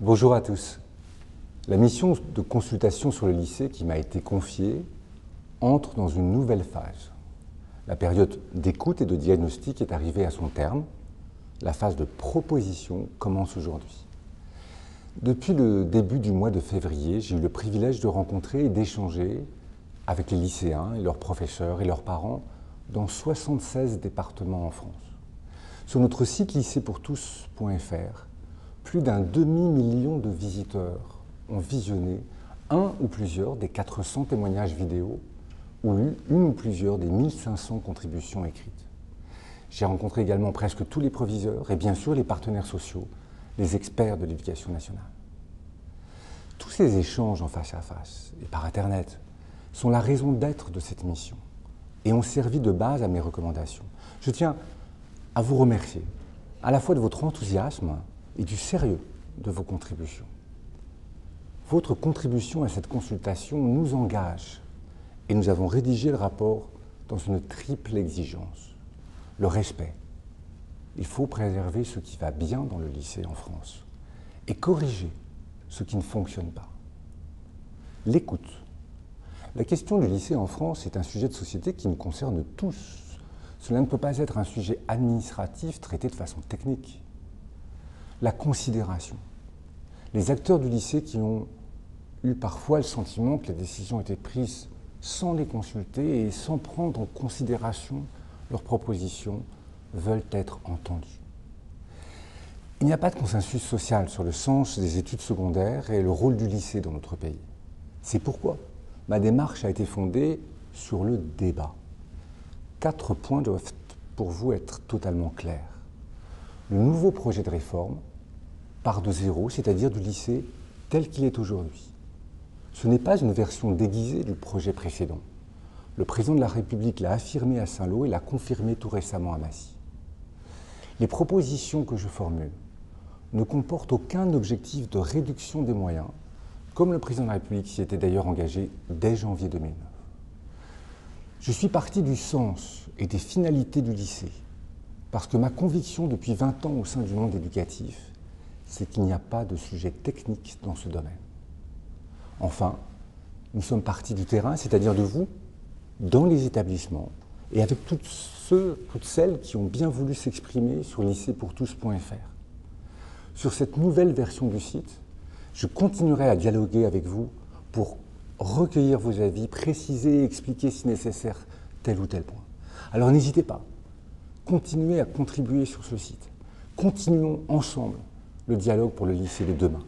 Bonjour à tous. La mission de consultation sur le lycée qui m'a été confiée entre dans une nouvelle phase. La période d'écoute et de diagnostic est arrivée à son terme. La phase de proposition commence aujourd'hui. Depuis le début du mois de février, j'ai eu le privilège de rencontrer et d'échanger avec les lycéens et leurs professeurs et leurs parents dans 76 départements en France. Sur notre site lycéepourtous.fr, plus d'un demi-million de visiteurs ont visionné un ou plusieurs des 400 témoignages vidéo ou une ou plusieurs des 1500 contributions écrites. J'ai rencontré également presque tous les proviseurs et bien sûr les partenaires sociaux, les experts de l'éducation nationale. Tous ces échanges en face à face et par Internet sont la raison d'être de cette mission et ont servi de base à mes recommandations. Je tiens à vous remercier à la fois de votre enthousiasme et du sérieux de vos contributions. Votre contribution à cette consultation nous engage et nous avons rédigé le rapport dans une triple exigence. Le respect. Il faut préserver ce qui va bien dans le lycée en France et corriger ce qui ne fonctionne pas. L'écoute. La question du lycée en France est un sujet de société qui nous concerne tous. Cela ne peut pas être un sujet administratif traité de façon technique. La considération. Les acteurs du lycée qui ont eu parfois le sentiment que les décisions étaient prises sans les consulter et sans prendre en considération leurs propositions, veulent être entendus. Il n'y a pas de consensus social sur le sens des études secondaires et le rôle du lycée dans notre pays. C'est pourquoi ma démarche a été fondée sur le débat. Quatre points doivent pour vous être totalement clairs. Le nouveau projet de réforme part de zéro, c'est-à-dire du lycée tel qu'il est aujourd'hui. Ce n'est pas une version déguisée du projet précédent. Le président de la République l'a affirmé à Saint-Lô et l'a confirmé tout récemment à Massy. Les propositions que je formule ne comportent aucun objectif de réduction des moyens, comme le président de la République s'y était d'ailleurs engagé dès janvier 2009. Je suis parti du sens et des finalités du lycée, parce que ma conviction depuis 20 ans au sein du monde éducatif, c'est qu'il n'y a pas de sujet technique dans ce domaine. Enfin, nous sommes partis du terrain, c'est-à-dire de vous, dans les établissements, et avec toutes ceux, toutes celles qui ont bien voulu s'exprimer sur lycéepourtous.fr. Sur cette nouvelle version du site, je continuerai à dialoguer avec vous pour recueillir vos avis, préciser et expliquer si nécessaire tel ou tel point. Alors n'hésitez pas, continuez à contribuer sur ce site. Continuons ensemble le dialogue pour le lycée de demain.